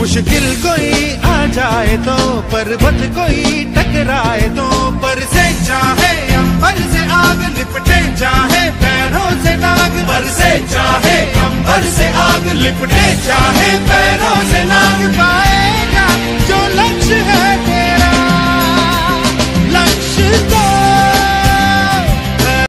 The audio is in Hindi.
मुश्किल कोई आ जाए तो पर्वत कोई टकराए तो पर से चाहे अंबर से आग लिपटे, चाहे पैरों से नाग पर से चाहे अंबर से आग लिपटे, चाहे पैरों